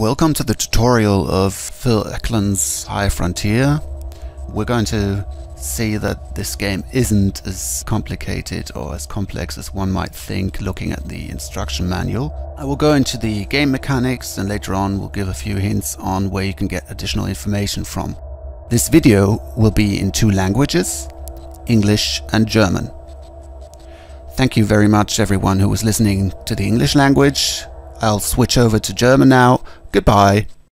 Welcome to the tutorial of Phil Eklund's High Frontier. We're going to see that this game isn't as complicated or as complex as one might think looking at the instruction manual. I will go into the game mechanics and later on we'll give a few hints on where you can get additional information from. This video will be in two languages, English and German. Thank you very much everyone who was listening to the English language. I'll switch over to German now. Goodbye.